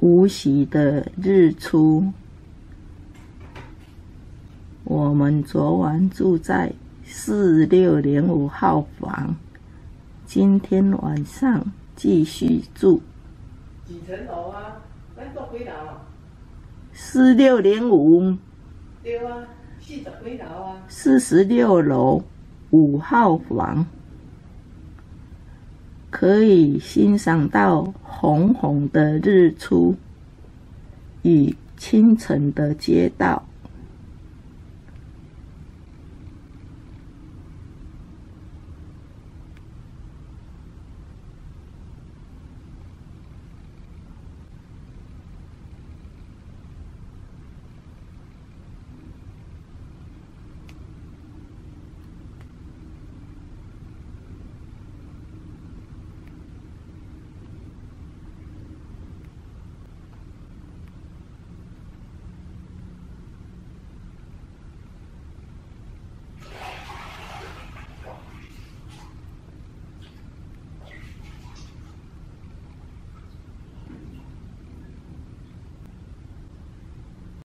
无锡的日出。我们昨晚住在四六零五号房，今天晚上继续住。几层楼啊？咱住几楼？四六零五对啊，四十几楼啊？四十六楼五号房，可以欣赏到红红的日出与清晨的街道。